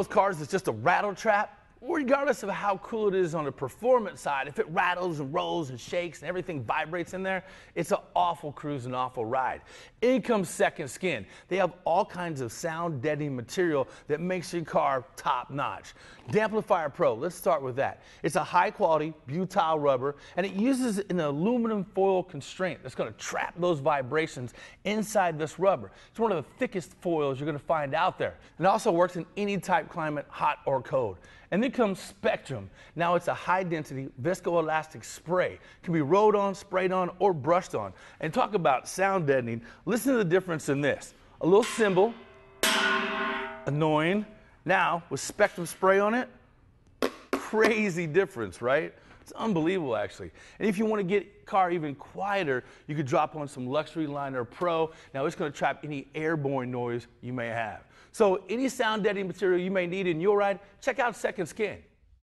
those cars that's just a rattle trap? Regardless of how cool it is on the performance side, if it rattles and rolls and shakes and everything vibrates in there, it's an awful cruise and awful ride. In comes Second Skin. They have all kinds of sound deadening material that makes your car top notch. Damplifier Pro, let's start with that. It's a high quality butyl rubber and it uses an aluminum foil constraint that's going to trap those vibrations inside this rubber. It's one of the thickest foils you're going to find out there. It also works in any type climate, hot or cold. And comes Spectrum. Now it's a high density viscoelastic spray. It can be rolled on, sprayed on, or brushed on. And talk about sound deadening. Listen to the difference in this. A little cymbal, annoying. Now with Spectrum spray on it, crazy difference, right? It's unbelievable, actually. And if you want to get car even quieter, you could drop on some Luxury Liner Pro. Now it's going to trap any airborne noise you may have. So any sound deadening material you may need in your ride, check out Second Skin.